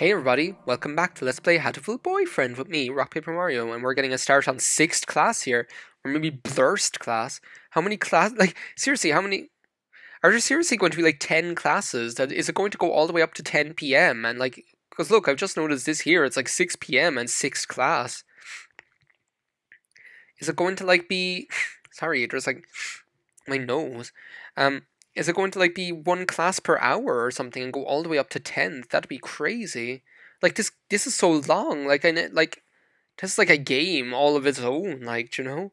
Hey everybody, welcome back to Let's Play Hatoful Boyfriend with me, Rock Paper Mario, and we're getting a start on 6th class here, or maybe Blurst class. How many class, like, seriously, how many, are there seriously going to be like 10 classes? That Is it going to go all the way up to 10 p.m.? And like, because look, I've just noticed this here, it's like 6 p.m. and 6th class. Is it going to like be, sorry, there's like, my nose, um, is it going to like be one class per hour or something and go all the way up to 10? That'd be crazy. Like this this is so long. Like I like this is like a game all of its own, like, you know?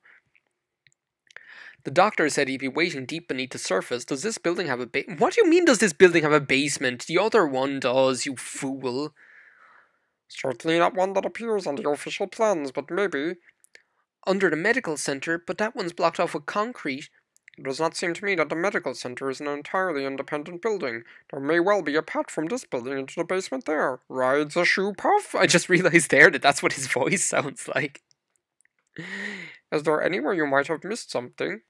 The doctor said he'd be waiting deep beneath the surface. Does this building have a ba- What do you mean does this building have a basement? The other one does, you fool. Certainly not one that appears on the official plans, but maybe. Under the medical center, but that one's blocked off with concrete. It does not seem to me that the medical center is an entirely independent building. There may well be a path from this building into the basement there. Rides a shoe puff? I just realized there that that's what his voice sounds like. Is there anywhere you might have missed something?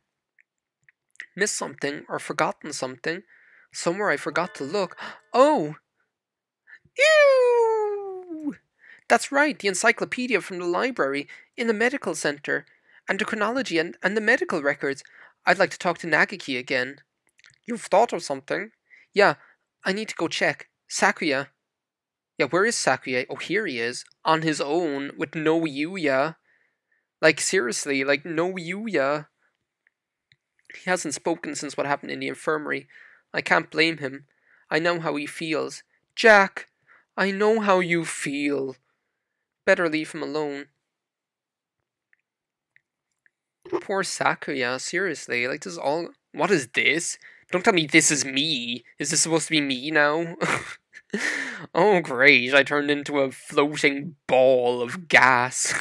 Missed something or forgotten something? Somewhere I forgot to look. Oh! Ew! That's right, the encyclopedia from the library in the medical center, and the chronology and, and the medical records. I'd like to talk to Nageki again. You've thought of something? Yeah, I need to go check. Sakuya. Yeah, where is Sakuya? Oh, here he is. On his own, with no Yuuya. Like, seriously, like, no Yuuya. He hasn't spoken since what happened in the infirmary. I can't blame him. I know how he feels. Jack, I know how you feel. Better leave him alone. Poor Sakuya, seriously. Like, this is all. What is this? Don't tell me this is me. Is this supposed to be me now? oh, great. I turned into a floating ball of gas.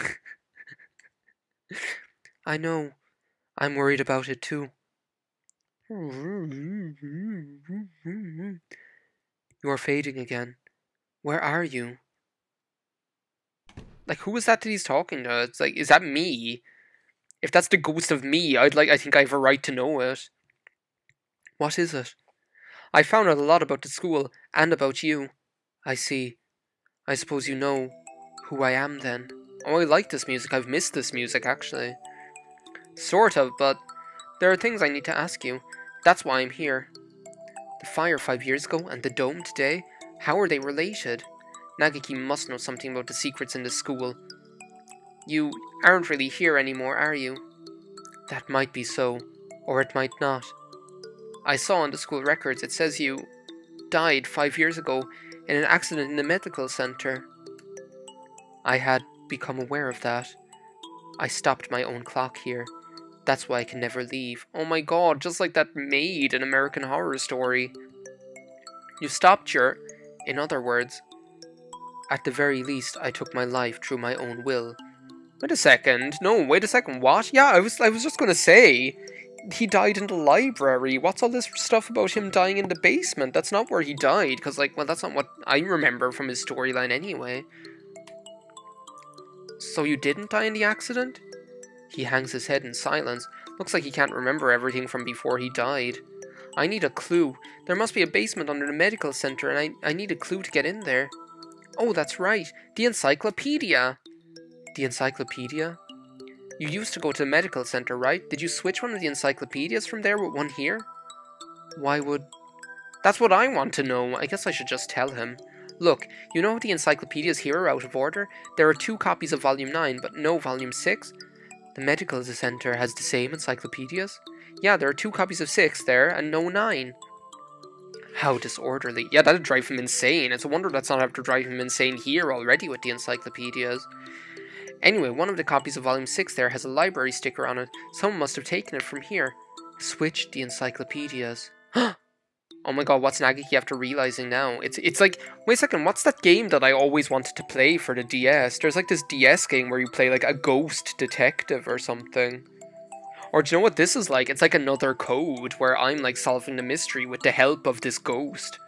I know. I'm worried about it too. You are fading again. Where are you? Like, who is that that he's talking to? It's like, is that me? If that's the ghost of me, I'd like I think I have a right to know it. What is it? I found out a lot about the school and about you. I see. I suppose you know who I am then. Oh, I like this music. I've missed this music actually. Sort of, but there are things I need to ask you. That's why I'm here. The fire five years ago and the dome today, how are they related? Nageki must know something about the secrets in the school. You aren't really here anymore, are you? That might be so, or it might not. I saw on the school records it says you died five years ago in an accident in the medical center. I had become aware of that. I stopped my own clock here. That's why I can never leave. Oh my god, just like that maid in American Horror Story. You stopped your... In other words, at the very least, I took my life through my own will. Wait a second. No, wait a second. What? Yeah, I was I was just to say he died in the library. What's all this stuff about him dying in the basement? That's not where he died cuz like, well, that's not what I remember from his storyline anyway. So you didn't die in the accident? He hangs his head in silence. Looks like he can't remember everything from before he died. I need a clue. There must be a basement under the medical center and I, I need a clue to get in there. Oh, that's right. The encyclopedia. The encyclopedia? You used to go to the medical center, right? Did you switch one of the encyclopedias from there with one here? Why would... That's what I want to know. I guess I should just tell him. Look, you know the encyclopedias here are out of order? There are two copies of Volume 9, but no Volume 6. The medical center has the same encyclopedias? Yeah, there are two copies of 6 there, and no 9. How disorderly. Yeah, that'd drive him insane. It's a wonder that's not after driving him insane here already with the encyclopedias. Anyway, one of the copies of Volume 6 there has a library sticker on it. Someone must have taken it from here. Switch the encyclopedias. oh my god, what's Nageki after realizing now? It's it's like, wait a second, what's that game that I always wanted to play for the DS? There's like this DS game where you play like a ghost detective or something. Or do you know what this is like? It's like another code where I'm like solving the mystery with the help of this ghost.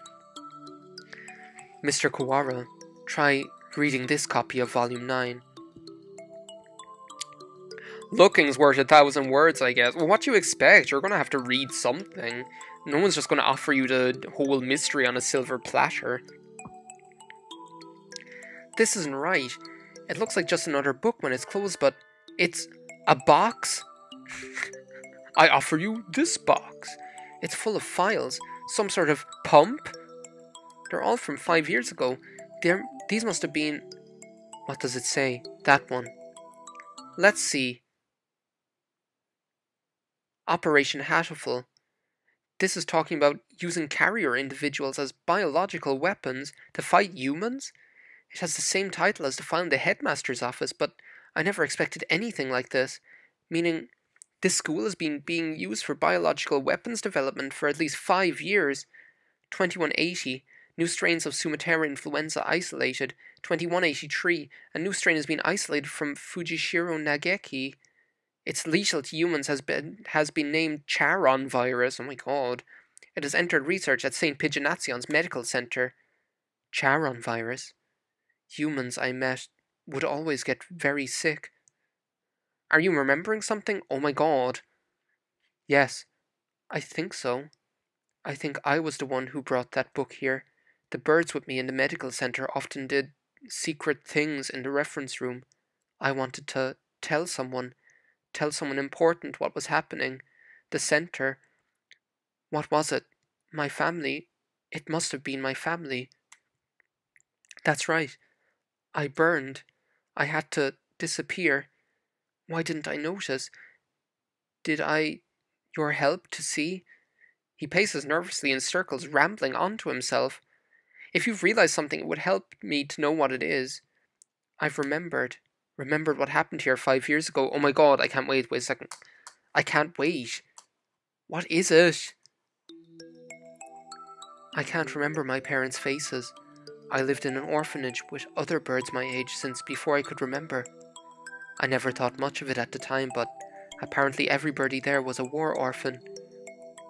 Mr. Kawara, try reading this copy of Volume 9. Looking's worth a thousand words, I guess. Well, what do you expect? You're gonna have to read something. No one's just gonna offer you the whole mystery on a silver platter. this isn't right. It looks like just another book when it's closed, but it's a box? I offer you this box. It's full of files. Some sort of pump? They're all from five years ago. They're, these must have been. What does it say? That one. Let's see. Operation Hatoful. This is talking about using carrier individuals as biological weapons to fight humans? It has the same title as the file in the headmaster's office, but I never expected anything like this. Meaning, this school has been being used for biological weapons development for at least five years. 2180, new strains of Sumatera influenza isolated. 2183, a new strain has been isolated from Fujishiro Nageki. Its lethal to humans has been has been named Charon virus. Oh my god. It has entered research at St. PigeoNation's medical center. Charon virus. Humans I met would always get very sick. Are you remembering something? Oh my god. Yes, I think so. I think I was the one who brought that book here. The birds with me in the medical center often did secret things in the reference room. I wanted to tell someone tell someone important what was happening. The center. What was it? My family. It must have been my family. That's right. I burned. I had to disappear. Why didn't I notice? Did I your help to see? He paces nervously in circles, rambling on to himself. If you've realized something, it would help me to know what it is. I've remembered remembered what happened here five years ago. Oh my god, I can't wait. Wait a second. I can't wait. What is it? I can't remember my parents' faces. I lived in an orphanage with other birds my age since before I could remember. I never thought much of it at the time, but apparently every everybody there was a war orphan.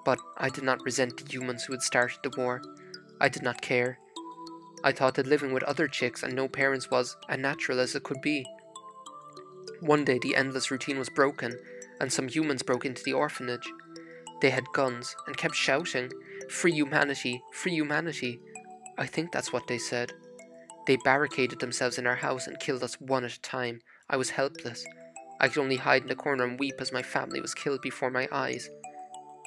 But I did not resent the humans who had started the war. I did not care. I thought that living with other chicks and no parents was as natural as it could be. One day the endless routine was broken, and some humans broke into the orphanage. They had guns and kept shouting, Free humanity, free humanity. I think that's what they said. They barricaded themselves in our house and killed us one at a time. I was helpless. I could only hide in the corner and weep as my family was killed before my eyes.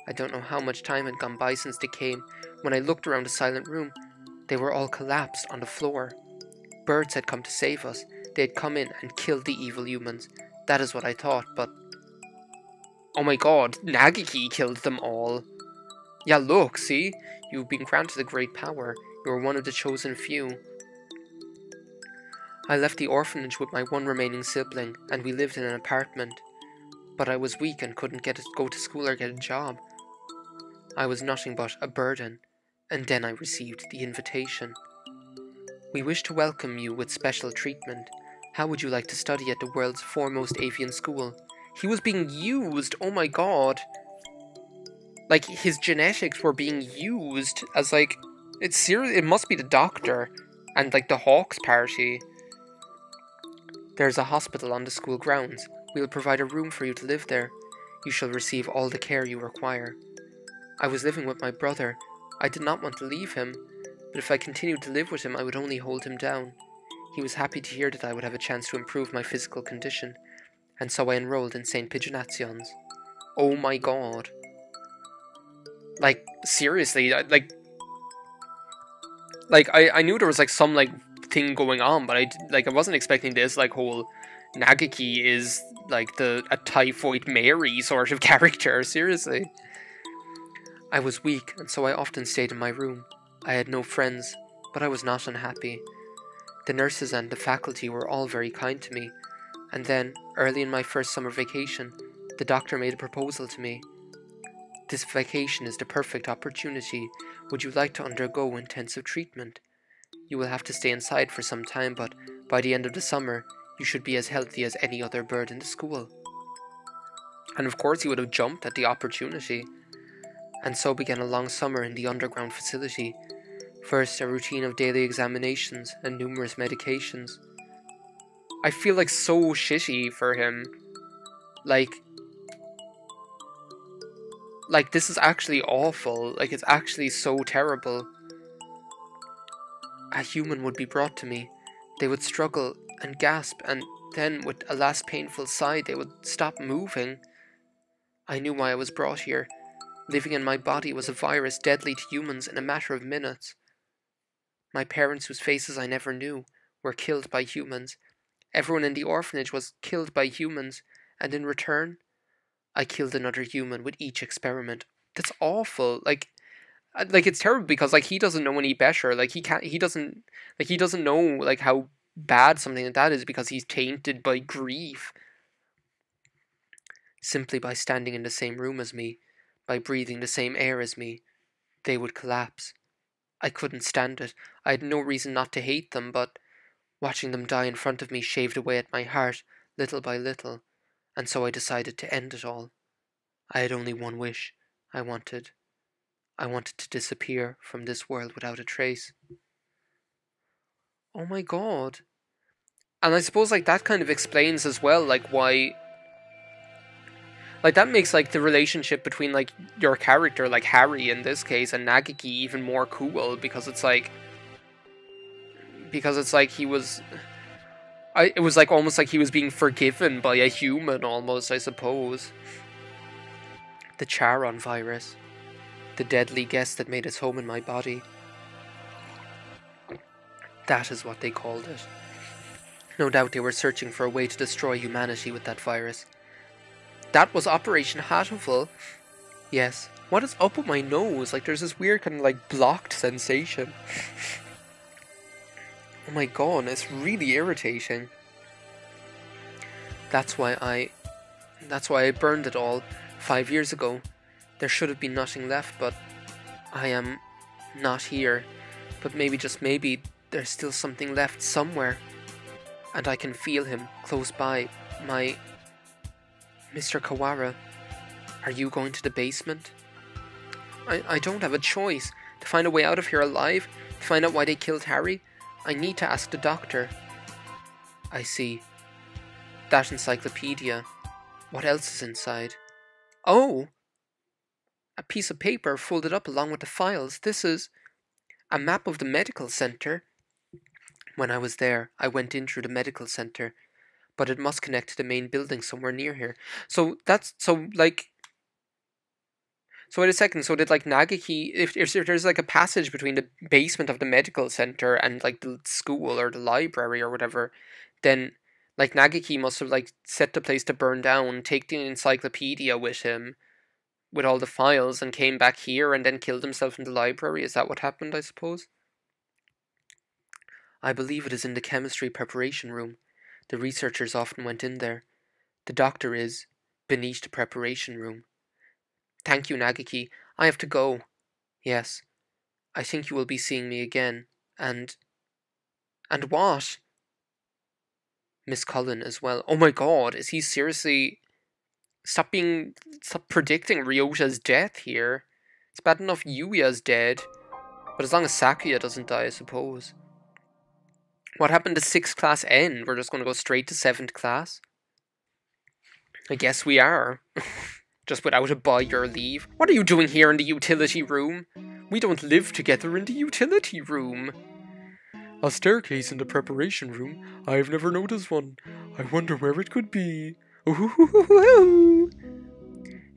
I don't know how much time had gone by since they came. When I looked around the silent room, they were all collapsed on the floor. Birds had come to save us, they had come in and killed the evil humans. That is what I thought, but... Oh my god, Nageki killed them all. Yeah, look, see? You've been granted a great power. You are one of the chosen few. I left the orphanage with my one remaining sibling, and we lived in an apartment. But I was weak and couldn't get to go to school or get a job. I was nothing but a burden, and then I received the invitation. We wish to welcome you with special treatment. How would you like to study at the world's foremost avian school? He was being used, oh my god. Like, his genetics were being used as, like, it's serious, it must be the doctor and, like, the Hawks party. There's a hospital on the school grounds. We'll provide a room for you to live there. You shall receive all the care you require. I was living with my brother. I did not want to leave him, but if I continued to live with him, I would only hold him down. He was happy to hear that I would have a chance to improve my physical condition, and so I enrolled in St. PigeoNation's. Oh my god. Like, seriously, like... Like, I, I knew there was, like, some, like, thing going on, but I, like, I wasn't expecting this, like, whole... Nageki is, like, the a typhoid Mary sort of character, seriously. I was weak, and so I often stayed in my room. I had no friends, but I was not unhappy. The nurses and the faculty were all very kind to me, and then, early in my first summer vacation, the doctor made a proposal to me. This vacation is the perfect opportunity. Would you like to undergo intensive treatment? You will have to stay inside for some time, but by the end of the summer, you should be as healthy as any other bird in the school. And of course, he would have jumped at the opportunity. And so began a long summer in the underground facility, First, a routine of daily examinations and numerous medications. I feel like so shitty for him. Like, like this is actually awful. Like it's actually so terrible. A human would be brought to me. They would struggle and gasp, and then, with a last painful sigh, they would stop moving. I knew why I was brought here. Living in my body was a virus deadly to humans in a matter of minutes. My parents, whose faces I never knew, were killed by humans. Everyone in the orphanage was killed by humans, and in return, I killed another human with each experiment. That's awful. Like, uh, like it's terrible because like he doesn't know any better. Like he can't. He doesn't. Like he doesn't know like how bad something like that is because he's tainted by grief. Simply by standing in the same room as me, by breathing the same air as me, they would collapse. I couldn't stand it. I had no reason not to hate them, but watching them die in front of me shaved away at my heart, little by little, and so I decided to end it all. I had only one wish. I wanted. I wanted to disappear from this world without a trace. Oh my god. And I suppose like that kind of explains as well like why like that makes like the relationship between like your character like Harry in this case and Nageki even more cool because it's like because it's like he was I it was like almost like he was being forgiven by a human almost I suppose. The Charon virus. The deadly guest that made its home in my body. That is what they called it. No doubt they were searching for a way to destroy humanity with that virus that was Operation Hatoful. Yes. What is up with my nose? Like, there's this weird kind of like blocked sensation. oh my god, it's really irritating. That's why I. That's why I burned it all five years ago. There should have been nothing left, but I am not here. But maybe, just maybe, there's still something left somewhere. And I can feel him close by. My Mr. Kawara, are you going to the basement? I, I don't have a choice. To find a way out of here alive, to find out why they killed Harry, I need to ask the doctor. I see. That encyclopedia. What else is inside? Oh! A piece of paper folded up along with the files. This is a map of the medical center. When I was there, I went in through the medical center but it must connect to the main building somewhere near here. So that's so like. So wait a second. So did like Nageki, if, if there's like a passage between the basement of the medical center and like the school or the library or whatever, then like Nageki must have like set the place to burn down, take the encyclopedia with him, with all the files, and came back here and then killed himself in the library. Is that what happened? I suppose. I believe it is in the chemistry preparation room. The researchers often went in there. The doctor is beneath the preparation room. Thank you, Nageki. I have to go. Yes. I think you will be seeing me again. And. And what? Miss Cullen as well. Oh my god, is he seriously. Stop being. Stop predicting Ryouta's death here. It's bad enough Yuuya's dead. But as long as Sakuya doesn't die, I suppose. What happened to 6th class N? We're just going to go straight to 7th class? I guess we are. just without a by your leave. What are you doing here in the utility room? We don't live together in the utility room. A staircase in the preparation room? I've never noticed one. I wonder where it could be. Ooh.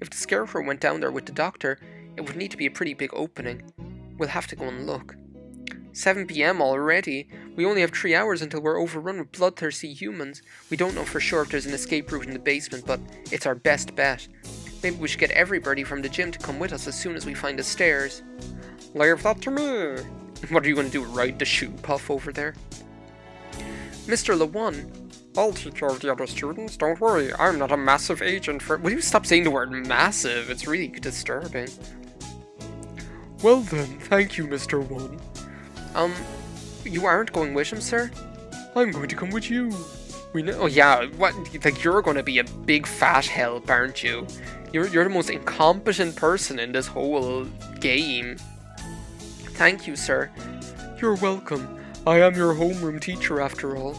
If the scarecrow went down there with the doctor, it would need to be a pretty big opening. We'll have to go and look. 7 pm already. We only have three hours until we're overrun with bloodthirsty humans. We don't know for sure if there's an escape route in the basement, but it's our best bet. Maybe we should get everybody from the gym to come with us as soon as we find the stairs. Leave that to me. What are you going to do, ride the shoe puff over there? Mr. Lawan. I'll take care of the other students, don't worry. I'm not a massive agent for- Will you stop saying the word massive? It's really disturbing. Well then, thank you, Mr. One. Um, you aren't going with him, sir? I'm going to come with you. We know. Oh yeah, what? Like you're going to be a big fat help, aren't you? You're you're the most incompetent person in this whole game. Thank you, sir. You're welcome. I am your homeroom teacher, after all.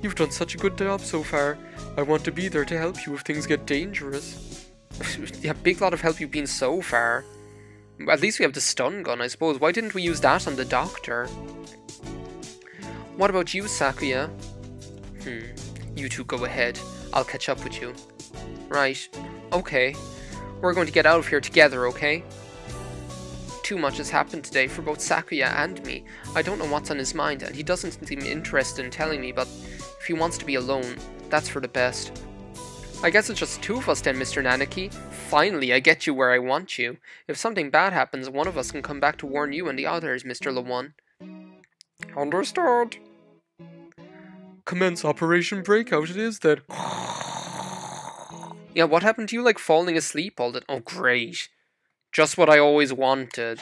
You've done such a good job so far. I want to be there to help you if things get dangerous. yeah, big lot of help you've been so far. At least we have the stun gun, I suppose. Why didn't we use that on the doctor? What about you, Sakuya? Hmm. You two go ahead. I'll catch up with you. Right. Okay. We're going to get out of here together, okay? Too much has happened today for both Sakuya and me. I don't know what's on his mind, and he doesn't seem interested in telling me, but if he wants to be alone, that's for the best. I guess it's just two of us then, Mr. Nanaki. Finally, I get you where I want you. If something bad happens, one of us can come back to warn you and the others, Mr. Lawan. Understood. Commence Operation Breakout it is then. Yeah, what happened to you, like, falling asleep all the... Oh, great. Just what I always wanted.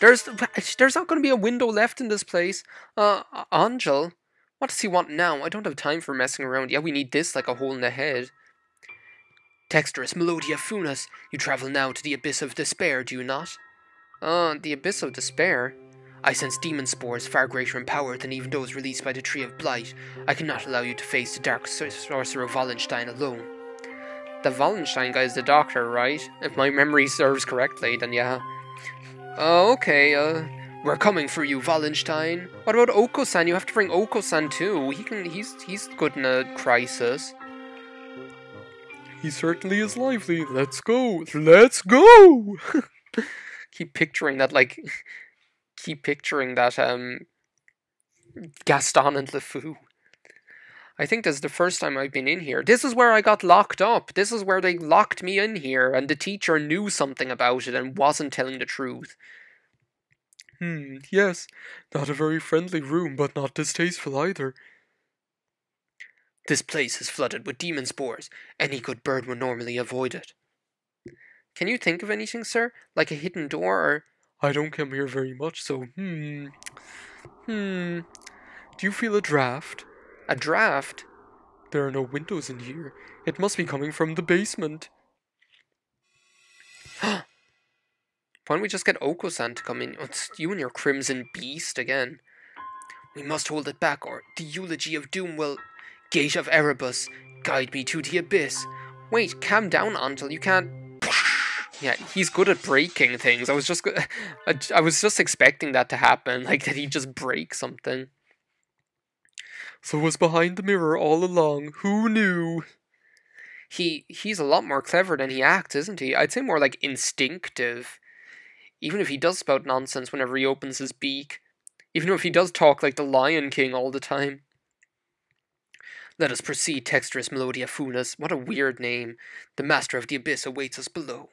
There's there's not going to be a window left in this place. Uh, Anghel, what does he want now? I don't have time for messing around. Yeah, we need this like a hole in the head. Textress Melodia Funas, you travel now to the Abyss of Despair, do you not? Uh, the Abyss of Despair? I sense demon spores far greater in power than even those released by the Tree of Blight. I cannot allow you to face the dark sorcerer Wallenstein alone. The Wallenstein guy is the doctor, right? If my memory serves correctly, then yeah. Uh, okay, uh, we're coming for you, Wallenstein. What about Oko-san? You have to bring Oko-san too. He can, he's, he's good in a crisis. He certainly is lively. Let's go. Let's go. keep picturing that, like, keep picturing that, um, Gaston and LeFou. I think this is the first time I've been in here. This is where I got locked up. This is where they locked me in here, and the teacher knew something about it and wasn't telling the truth. Hmm, yes. Not a very friendly room, but not distasteful either. This place is flooded with demon spores. Any good bird would normally avoid it. Can you think of anything, sir? Like a hidden door or. I don't come here very much, so hmm. Hmm. Do you feel a draft? A draft? There are no windows in here. It must be coming from the basement. Don't we just get Oko-san to come in? Oh, it's you and your Crimson Beast again. We must hold it back, or the eulogy of doom will... Gate of Erebus, guide me to the abyss. Wait, calm down, Anghel. You can't... Yeah, he's good at breaking things. I was just... I was just expecting that to happen. Like, that he just break something. So was behind the mirror all along. Who knew? He he's a lot more clever than he acts, isn't he? I'd say more like instinctive. Even if he does spout nonsense whenever he opens his beak. Even if he does talk like the Lion King all the time. Let us proceed, Textress Melodia Funas. What a weird name. The Master of the Abyss awaits us below.